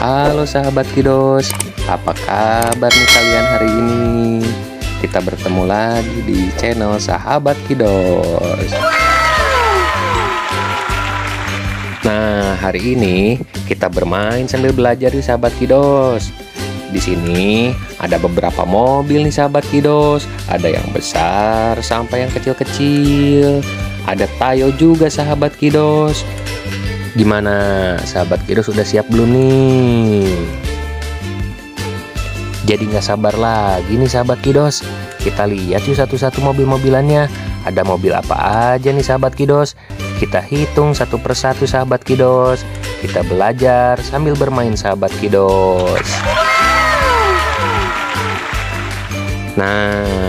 Halo sahabat Kidos, apa kabar nih kalian hari ini? Kita bertemu lagi di channel Sahabat Kidos. Nah, hari ini kita bermain sambil belajar di Sahabat Kidos. Di sini ada beberapa mobil nih sahabat Kidos, ada yang besar sampai yang kecil-kecil. Ada Tayo juga sahabat Kidos. Gimana? Sahabat Kido sudah siap belum nih? Jadi nggak sabar lagi nih sahabat Kidos Kita lihat yuk satu-satu mobil-mobilannya. Ada mobil apa aja nih sahabat Kidos Kita hitung satu persatu sahabat Kidos Kita belajar sambil bermain sahabat Kidos Nah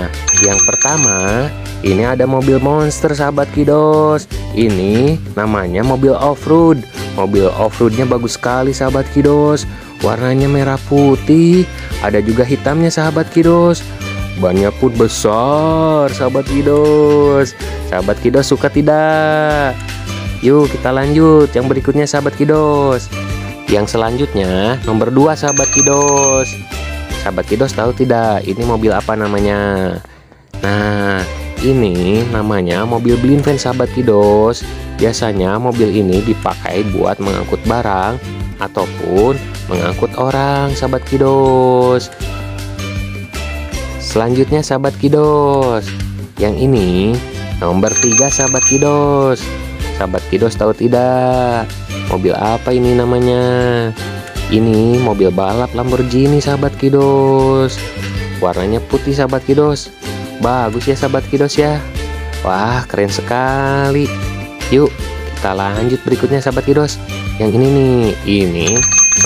yang pertama ini ada mobil monster sahabat Kidos. Ini namanya mobil off-road. Mobil off-roadnya bagus sekali sahabat Kidos. Warnanya merah putih. Ada juga hitamnya sahabat Kidos. Bannya pun besar sahabat Kidos. Sahabat Kidos suka tidak? Yuk kita lanjut. Yang berikutnya sahabat Kidos. Yang selanjutnya nomor 2 sahabat Kidos. Sahabat Kidos tahu tidak? Ini mobil apa namanya? Nah ini namanya mobil van sahabat kidos. Biasanya mobil ini dipakai buat mengangkut barang Ataupun mengangkut orang sahabat kidos. Selanjutnya sahabat kidos. Yang ini nomor 3 sahabat kidos. Sahabat kidos tahu tidak? Mobil apa ini namanya? Ini mobil balap Lamborghini sahabat kidos. Warnanya putih sahabat kidos Bagus ya sahabat kidos ya. Wah keren sekali. Yuk kita lanjut berikutnya sahabat kidos. Yang ini nih Ini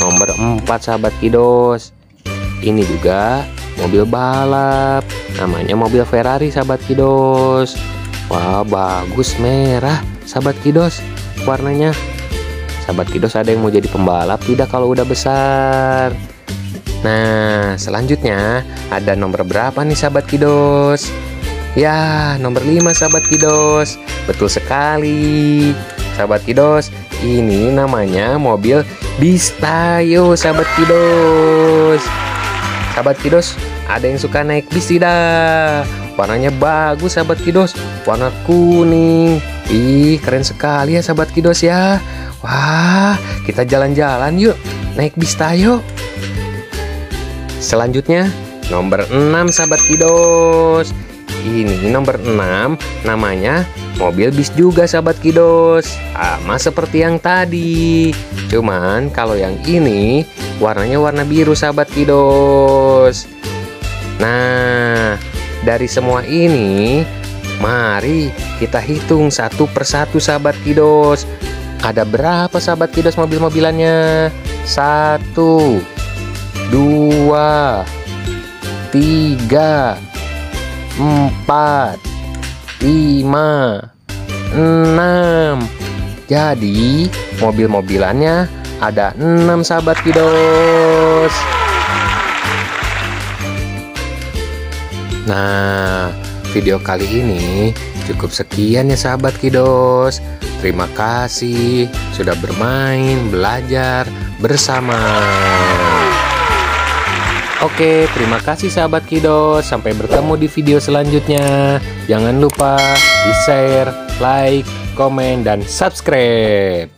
nomor 4 sahabat kidos. Ini juga mobil balap Namanya mobil Ferrari sahabat kidos. Wah bagus merah sahabat kidos Warnanya. Sahabat kidos ada yang mau jadi pembalap? Tidak kalau udah besar Nah, selanjutnya ada nomor berapa nih sahabat kidos? Ya, nomor 5 sahabat kidos. Betul sekali. Sahabat kidos, ini namanya mobil Bistayo sahabat kidos. Sahabat kidos, ada yang suka naik bis tidak? Warnanya bagus sahabat kidos, warna kuning. Ih, keren sekali ya sahabat kidos ya. Wah, kita jalan-jalan yuk. Naik bis tayo. Selanjutnya nomor 6 sahabat kidos. Ini nomor 6 namanya mobil bis juga sahabat kidos. Sama seperti yang tadi. Cuman kalau yang ini warnanya warna biru sahabat kidos. Nah dari semua ini Mari kita hitung satu persatu sahabat kidos. Ada berapa sahabat kidos mobil-mobilannya? Satu dua, tiga, empat, lima, enam. Jadi mobil-mobilannya ada enam sahabat kidos. Nah, video kali ini cukup sekian ya sahabat kidos. Terima kasih sudah bermain, belajar bersama. Oke, terima kasih sahabat Kido. Sampai bertemu di video selanjutnya. Jangan lupa di share, like, komen, dan subscribe.